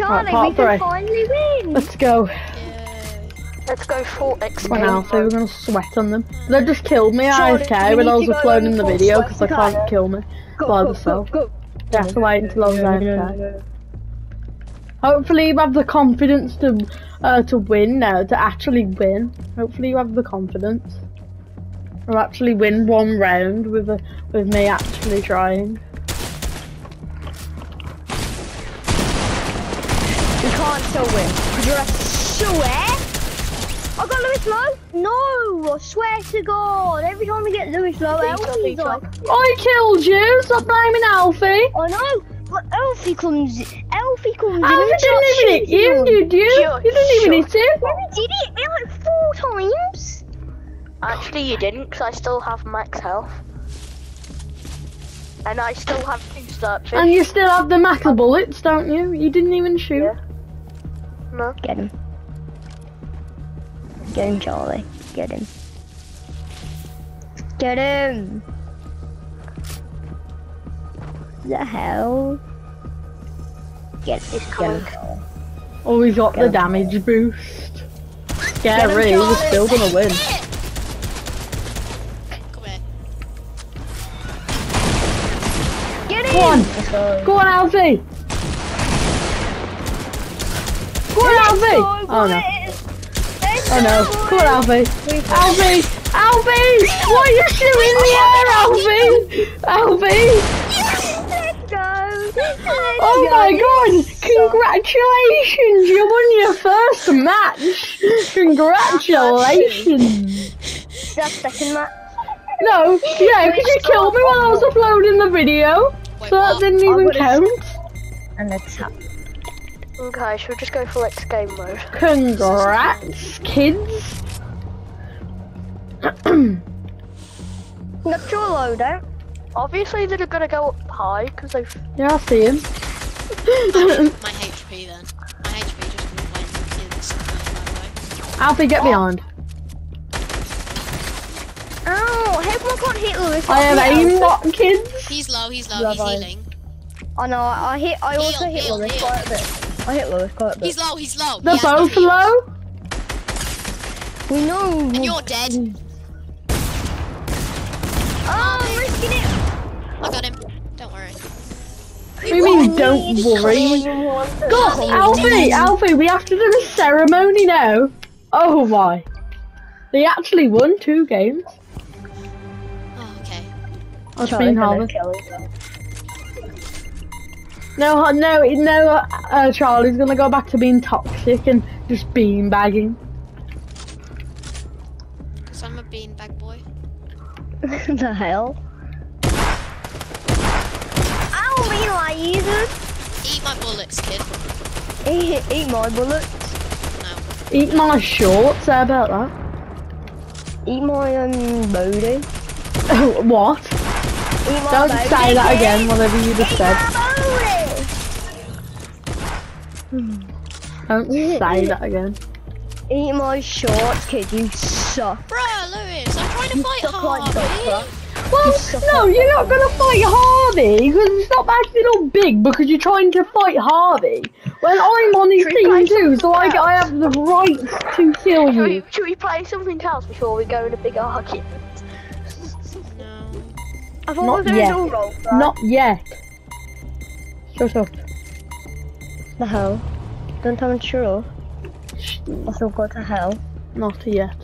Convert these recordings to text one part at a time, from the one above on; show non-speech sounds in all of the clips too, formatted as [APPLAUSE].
Charlie, part we can three. finally win. Let's go. Yay. Let's go full X Come on, game Alfie, we're gonna sweat on them. They just killed me Charlie, AFK we when I need was to uploading on the video because they together. can't kill me Go, by go, themselves. go, go. They have to wait until I was AFK. Hopefully you have the confidence to uh, to win now, to actually win. Hopefully you have the confidence. Or actually win one round with a, with me actually trying. We can't win. You're a swear. Eh? I got Lewis Low. No, I swear to God. Every time we get Lewis Low, Please, Elfie's please, like, I killed you! Stop blaming Alfie! I know. But Elfie comes, Elfie comes in Alfie and didn't even hit shooting you, us. did you? Sure, You didn't even hit him! Yeah, we did it eh, like four times. Actually, you didn't, because I still have max health. And I still have two starfish. And you still have the max bullets, don't you? You didn't even shoot. Yeah. No. Get him. Get him, Charlie. Get him. Get him. The hell? Get, He's get coming. him. Oh, we got Get the him. damage boost. Get him, Scary, we're Charlie. still gonna win. Come here. Get him! Go on, Let's go. go on, Alfie! Go on, Alfie! Oh no, oh no, go on, Alfie! Alfie! Alfie! Why are you shooting in the air, Alfie? Alfie! Let's go! Let's Oh go. my god! Congratulations! You won your first match! Congratulations! That's second match. No, yeah, because you killed me while I was uploading the video. Wait, So that what? didn't even count. And the top. Okay, should we just go full X game mode? Congrats, kids. [CLEARS THROAT] Not your loadout. Obviously, they're gonna go up high, because they've. yeah, I see him. [LAUGHS] My HP then. My HP just went in the way. Alfie, get oh. behind. Oh, how come I can't hit Lewis? I have hit Elfie. aimbot, kids. He's low, he's low, Love he's I- healing. I know, I I hit, I also Heal, hit heal, Lewis heal. quite a bit. I hit Lewis quite a. He's low, he's low. They're he both low. We know. And you're dead. Oh, I'm risking it. I got him. Don't worry. What do you mean, don't worry? God, God, Alfie, Alfie, we have to do the ceremony now. Oh my. They actually won two games. Oh, okay. I've been Harvard. No, no, no, uh, Charlie's gonna go back to being toxic and just beanbagging. Because I'm a beanbag boy. [LAUGHS] the hell? Ow, me lasers. Eat my bullets, kid. Eat, eat my bullets. No. Eat my shorts, how about that? Eat my um booty. [LAUGHS] what? Eat my Don't booty, say that again, whatever you just Eat said. My Don't say that again. Eat my shorts, kid. You suck. Bruh, Lewis, I'm trying to You fight suck like Harvey. dog, Well, suck no, like you're not gonna fight Harvey because stop acting all big because you're trying to fight Harvey. When I'm on his Should we play team too, so I, I have the right to kill Should we, you. should we play something else before we go in a big argument? No. I thought Not we were yet. doing roll, right? Not yet. Shut up. The hell. Don't tell me true. Shh, I still go to hell. Not yet.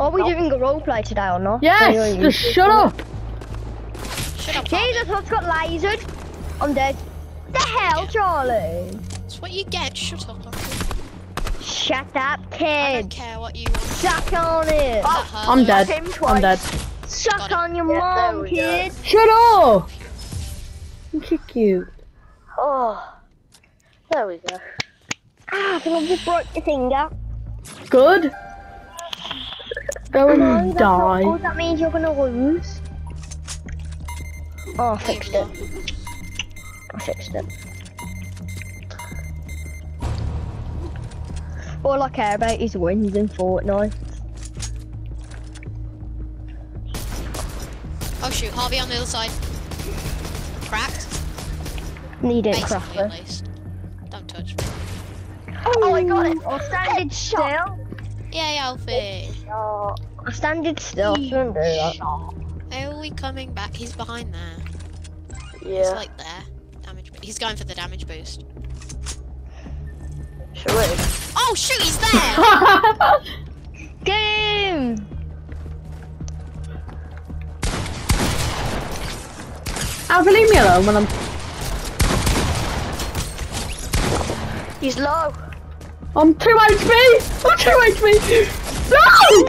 Are we doing a role play today or not? Yes, Anyway, just shut up. Shut up, Jesus, I've got lasered. I'm dead. The hell, Charlie? That's what you get. Shut up, Harvey. Shut up, kid. I don't care what you want. Suck on it. That oh, hurt, I'm dead. I'm dead. Suck on your Yeah, mom, we go. kid. Shut up. Look at you. Oh. There we go. Ah, I think I've just broke your finger. Good. Go No, and that's not die. good. That means you're gonna lose. Oh, I fixed it. I fixed it. All I care about is wins in Fortnite. Oh shoot, Harvey on the other side. Cracked. You didn't craft Basically, at it. least. Don't touch me. Oh, I got it. Oh, I standing still. Yay, Alfie! Oh, I standing still. I shouldn't do that. How are we coming back? He's behind there. He's yeah. like there. Damage. He's going for the damage boost. Should we? Oh shoot, he's there! [LAUGHS] Game. Alfie, leave me alone when I'm. He's low. I'm 2 HP! I'm 2 HP! No!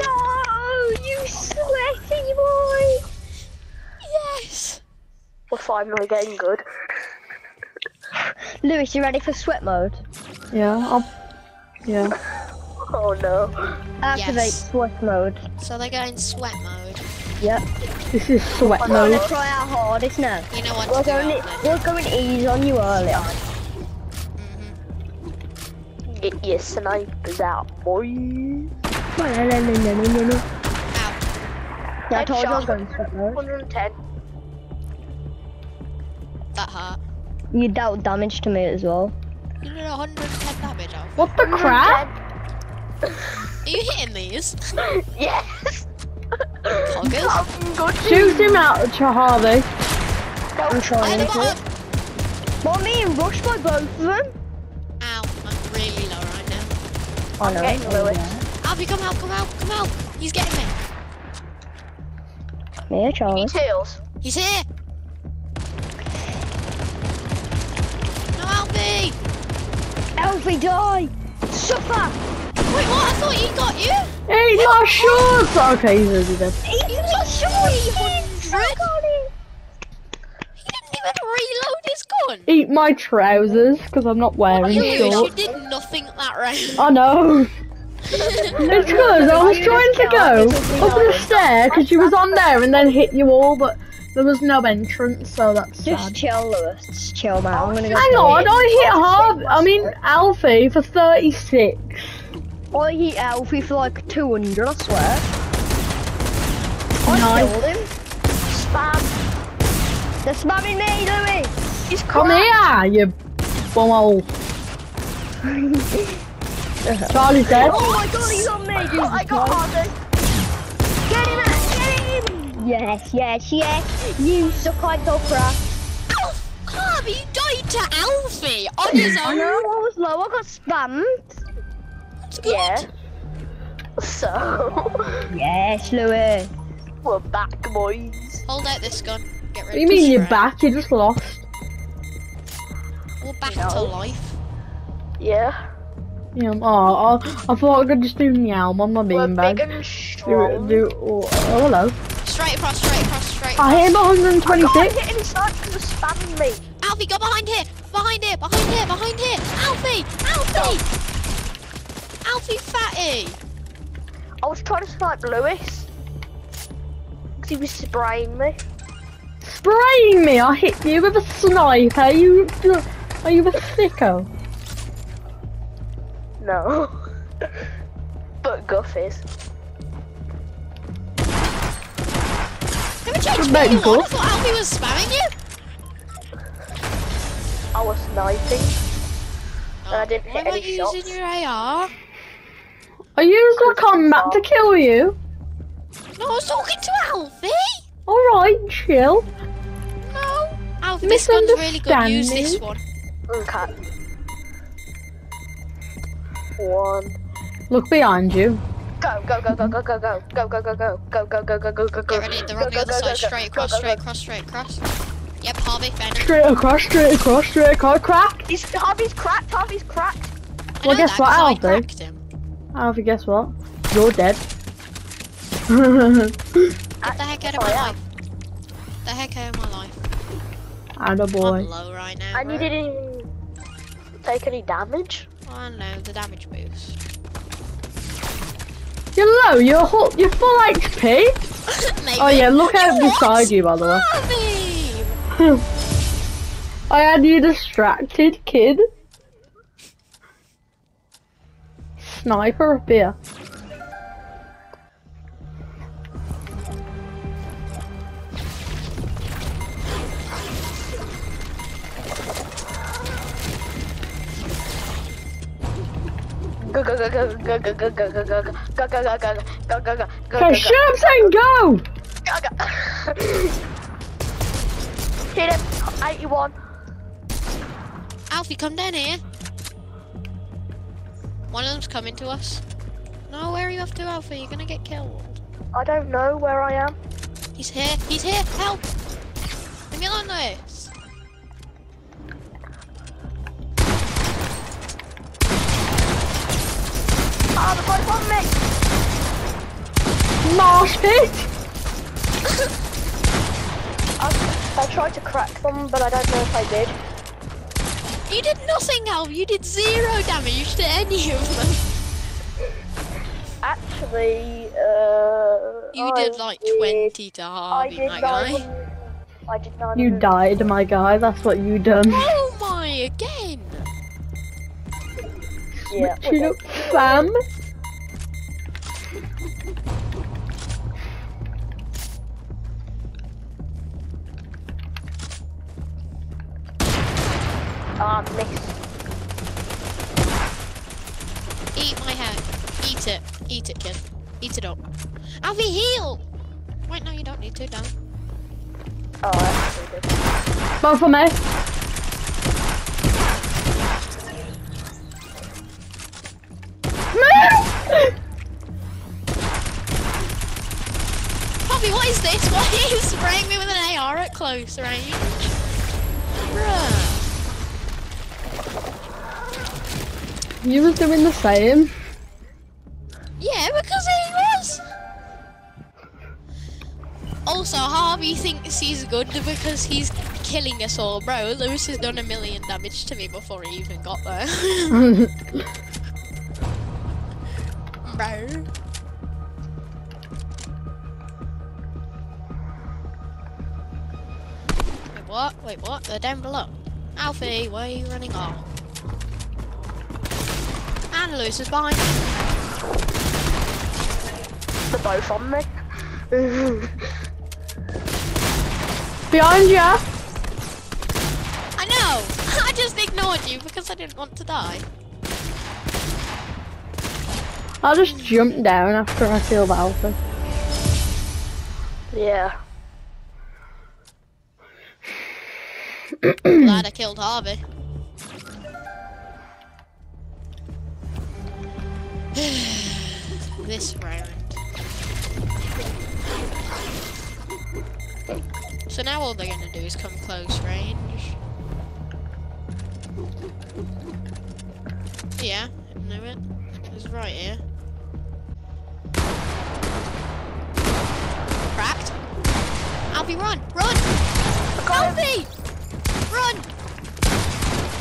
No, you sweaty boy. yes! We're finally getting good. Lewis, you ready for sweat mode? Yeah, I'll. Yeah. Oh no. Activate Yes. sweat mode. So they're going sweat mode. Yep. This is sweat I'm gonna mode. try our hardest now. You know what We're to do, going, we're going easy on you earlier. Get your snipers out, boy. No, no, no, no, no, no, no. Ow. Yeah, I told you I was Headshot. going sweat mode. 110. That hurt. You dealt damage to me as well. You did 110 damage, Alfie. What the crap? Are you hitting these? [LAUGHS] Yes! Coggers? I'm good. Shoot him out, Chahavi. I'm I hit trying the to. bottom! Well, me and Rush by both of them. Now. I know. getting Lewis. Alfie, come out, come out, come out! He's getting me. Me, Need Charles. heals. He's here! No, Alfie! Alfie, die! Suffer! Wait, what? I thought he got you! Hey, my shorts! Okay, he's already dead. You got 300! He didn't even reload his gun! Eat my trousers, because I'm not wearing You, you did nothing that round. I know. [LAUGHS] It's because I was trying to go up the stair because you was on there and then hit you all, but there was no entrance, so that's Just sad. chill, Lewis. Just chill, man. I'm gonna go. Hang kill on, you. I hit half. I mean, Alfie for 36. I hit Alfie for like 200, I swear. I Nice. killed him. Spam. They're spamming me, Lewis. He's Come cracked. here, you bumhole. Charlie's dead. Oh my god, he's on me. Oh I got Harden. Get him out, get him! Yes, yes, yes. You suck like Oprah. Alf, Harvey, you died to Alfie on his own. I know, I was low, I got spammed. That's good. Yeah. So, Yes, Lewis. we're back, boys. Hold out this gun. Get rid What do you mean you're back? You just lost. We're back No. to life. Yeah. Yeah. Oh, I, I thought I could just do meow on my We're beanbag. big and Do, strong. do, oh, oh, hello. Straight across, straight across, straight across. I across. hit him God, 126. hitting snipers for spamming me. Alfie, go behind here! Behind here! Behind here! Behind here! Alfie! Alfie! Oh. Alfie fatty! I was trying to snipe Lewis. Because he was spraying me. Spraying me, I hit you with a sniper. You, are you a sicko? No. [LAUGHS] but Guff is. Have you changed About you want? I thought Alfie was spamming you! I was sniping. And I oh, didn't Why hit weren't any you using your AR? I used my combat to kill you. No, I was talking to Alfie! Alright, chill. No! Alfie, this gun's really good. Use this one. Okay. One. Look behind you. Go, go, go, go, go, go, go, go, go, go, go, go, go, go, go, go, go, go. Get ready, they're on the Go, other go, go, side. go, Straight go, across, go, straight go. across, straight across. Yep, Harvey, found it. Straight across, straight across, straight across, crack. He's Harvey's cracked. Harvey's cracked. I Well, know guess that, what 'cause I I'll do? cracked him. Alfie, guess what? You're dead. Get the heck out of Oh, my yeah. life. The heck out of my life. and a boy. I'm low right now. And you bro. didn't even take any damage. Oh no, the damage boost. You're low, you're, whole, you're full HP. [LAUGHS] Oh yeah, look out What? beside you, by the way. Harvey! [LAUGHS] I had you distracted, kid. Sniper up here. Okay, shut up saying go! Hit him. 81. Alfie, come down here. One of them's coming to us. No, where are you off to, Alfie? You're gonna get killed. I don't know where I am. He's here. He's here. Help! Leave me alone, Lewis. Marsh pit! I, I tried to crack them, but I don't know if I did. You did nothing, Alfie. You did zero damage to any of them. Actually, uh. You I did like did- 20 to I Harvey, did my guy. I did 900. You died, my guy. That's what you done. Oh my, again! Yeah. Switch up, fam. Ah, miss. Eat my head. Eat it. Eat it, kid. Eat it up. Alfie, heal! Wait, no, you don't need to, don't. Oh, I actually did. Both for me. Harvey, what is this? [LAUGHS] Why are you spraying me with an AR at close range? Bruh. You was doing the same. Yeah, because he was. Also, Harvey thinks he's good because he's killing us all, bro. Lewis has done a million damage to me before he even got there. [LAUGHS] bro. Wait, what? Wait, what? They're down below. Alfie, why are you running off? And Lewis is behind you. They're both on me. [LAUGHS] Behind you! I know! [LAUGHS] I just ignored you because I didn't want to die. I'll just jump down after I kill the alpha. yeah. Glad I killed Harvey. [SIGHS] this round. So now all they're gonna do is come close range. Yeah, I knew it. It was right here. Cracked. Alfie, run! Run! Alfie! Run!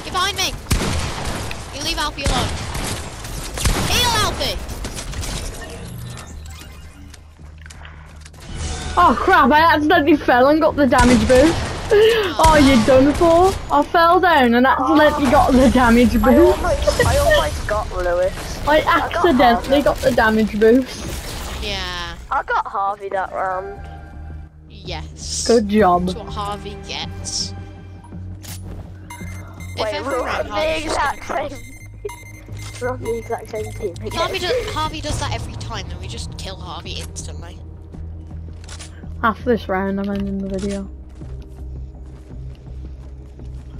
Get behind me! You leave Alfie alone. Heal Alfie! Oh crap, I accidentally fell and got the damage boost. [LAUGHS] Oh, you're done for? I fell down and accidentally got the damage I boost. almost, I almost [LAUGHS] got Lewis. I accidentally got the damage boost. Yeah, I got Harvey that round. yes. Good job. That's what Harvey gets. If Wait, every we're round the Harvey's just gonna exact same. We're on the exact same team If Harvey does, Harvey does that every time, then we just kill Harvey instantly. After this round, I'm ending the video.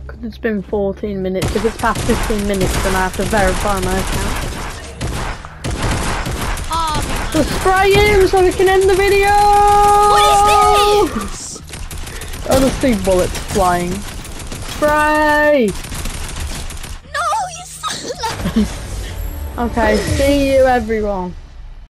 'Cause It's been 14 minutes. If it's past 15 minutes, then I have to verify my account. Harvey, So spray him so we can end the video! what is this? I just see bullets flying. Spray! Okay, see you everyone.